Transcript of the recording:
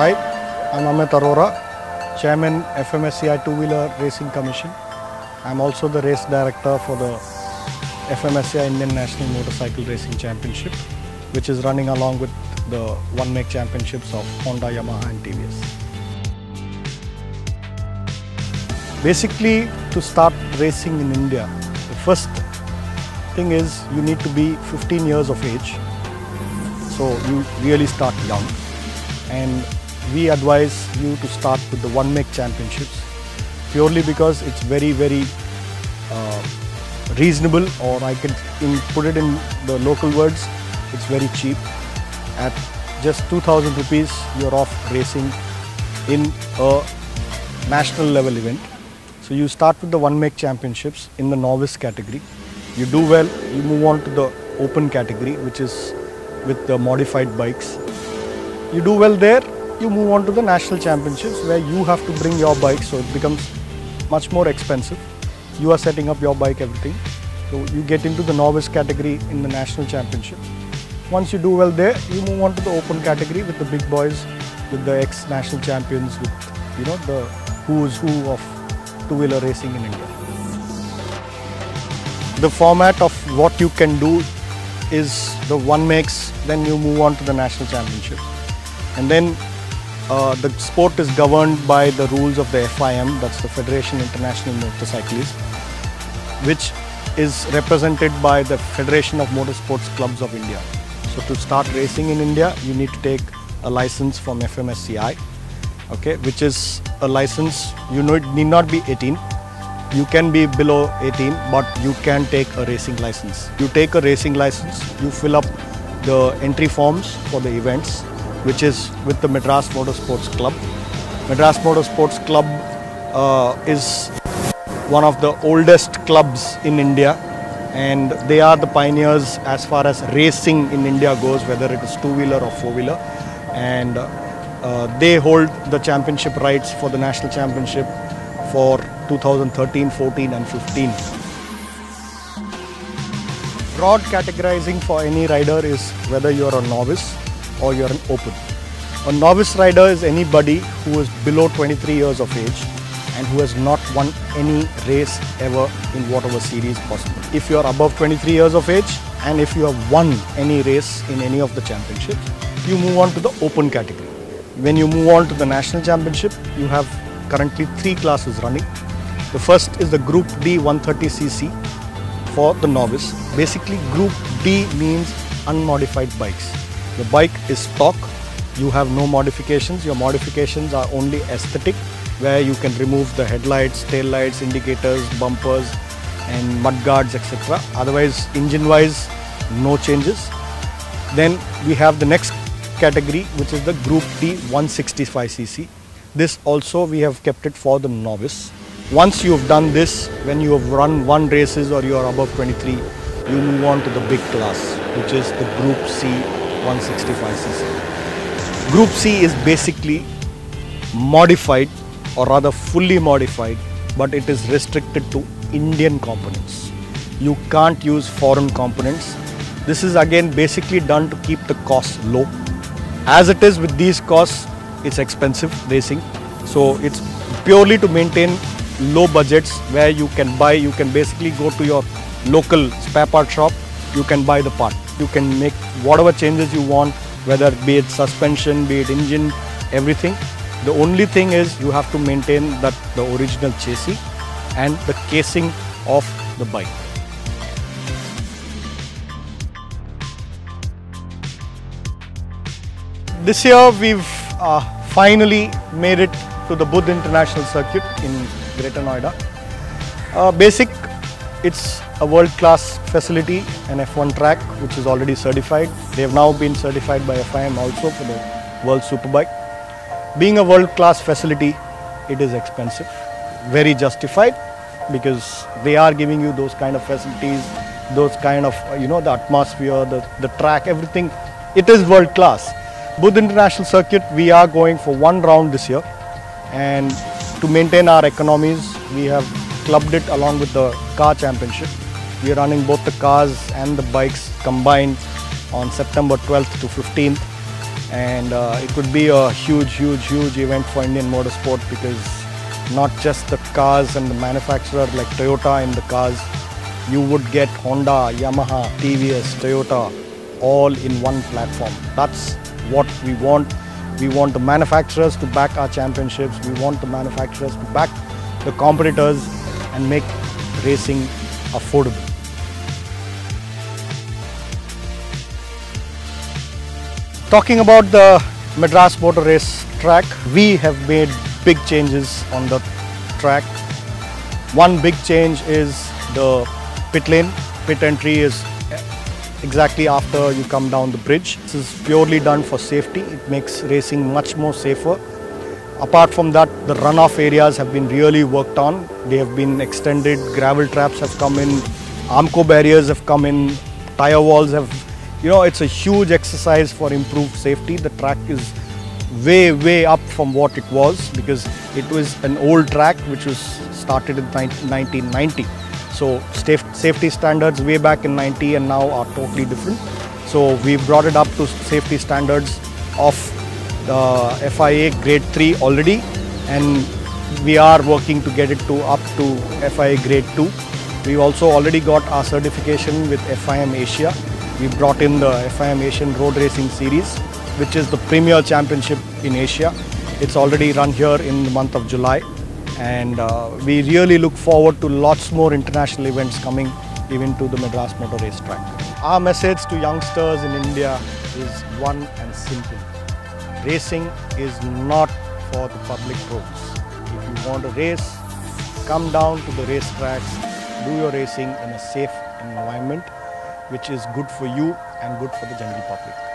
Hi, I'm Amit Arora, Chairman FMSCI Two Wheeler Racing Commission. I'm also the race director for the FMSCI Indian National Motorcycle Racing Championship, which is running along with the one make championships of Honda, Yamaha, and TVS. Basically, to start racing in India, the first thing is you need to be 15 years of age. So you really start young. And we advise you to start with the one make championships purely because it's very, very uh, reasonable or I can put it in the local words, it's very cheap. At just 2000 rupees, you're off racing in a national level event. So you start with the one make championships in the novice category. You do well, you move on to the open category, which is with the modified bikes. You do well there, you move on to the national championships where you have to bring your bike, so it becomes much more expensive. You are setting up your bike, everything. So you get into the novice category in the national championship. Once you do well there, you move on to the open category with the big boys, with the ex-national champions, with you know the who's who of two-wheeler racing in India. The format of what you can do is the one makes, then you move on to the national championship, and then uh, the sport is governed by the rules of the FIM, that's the Federation International Motorcyclists, which is represented by the Federation of Motorsports Clubs of India. So to start racing in India, you need to take a license from FMSCI, okay, which is a license, you know, it need not be 18. You can be below 18, but you can take a racing license. You take a racing license, you fill up the entry forms for the events, which is with the Madras Motorsports Club. Madras Motorsports Club uh, is one of the oldest clubs in India and they are the pioneers as far as racing in India goes, whether it is two-wheeler or four-wheeler. And uh, they hold the championship rights for the national championship for 2013, 14 and 15. Broad categorizing for any rider is whether you're a novice or you're an open. A novice rider is anybody who is below 23 years of age and who has not won any race ever in whatever series possible. If you are above 23 years of age and if you have won any race in any of the championships, you move on to the open category. When you move on to the national championship, you have currently three classes running. The first is the Group D 130cc for the novice. Basically, Group D means unmodified bikes. The bike is stock, you have no modifications, your modifications are only aesthetic where you can remove the headlights, tail lights, indicators, bumpers and mud guards etc. Otherwise engine wise no changes. Then we have the next category which is the Group D 165cc. This also we have kept it for the novice. Once you have done this, when you have run one races or you are above 23, you move on to the big class which is the Group C 165cc. Group C is basically modified or rather fully modified but it is restricted to Indian components. You can't use foreign components. This is again basically done to keep the costs low. As it is with these costs, it's expensive racing. So it's purely to maintain low budgets where you can buy, you can basically go to your local spare part shop, you can buy the part. You can make whatever changes you want, whether be it suspension, be it engine, everything. The only thing is you have to maintain that the original chassis and the casing of the bike. This year we've uh, finally made it to the Budh International Circuit in Greater Noida. Uh, basic, it's a world-class facility, an F1 track which is already certified. They have now been certified by FIM also for the World Superbike. Being a world-class facility, it is expensive, very justified because they are giving you those kind of facilities, those kind of, you know, the atmosphere, the, the track, everything. It is world-class. Budh International Circuit, we are going for one round this year and to maintain our economies, we have clubbed it along with the car championship. We are running both the cars and the bikes combined on September 12th to 15th and uh, it would be a huge, huge, huge event for Indian motorsport because not just the cars and the manufacturer like Toyota in the cars, you would get Honda, Yamaha, TVS, Toyota all in one platform. That's what we want. We want the manufacturers to back our championships. We want the manufacturers to back the competitors and make racing affordable. Talking about the Madras Motor Race track, we have made big changes on the track. One big change is the pit lane. Pit entry is exactly after you come down the bridge. This is purely done for safety. It makes racing much more safer. Apart from that, the runoff areas have been really worked on. They have been extended, gravel traps have come in, Armco barriers have come in, tire walls have, you know, it's a huge exercise for improved safety. The track is way, way up from what it was because it was an old track which was started in 1990. So safety standards way back in 90 and now are totally different. So we brought it up to safety standards of the FIA grade 3 already and we are working to get it to up to FIA grade 2. We've also already got our certification with FIM Asia. We brought in the FIM Asian Road Racing Series which is the premier championship in Asia. It's already run here in the month of July and uh, we really look forward to lots more international events coming even to the Madras Motor Race track. Our message to youngsters in India is one and simple. Racing is not for the public roads. If you want to race, come down to the racetracks, do your racing in a safe environment which is good for you and good for the general public.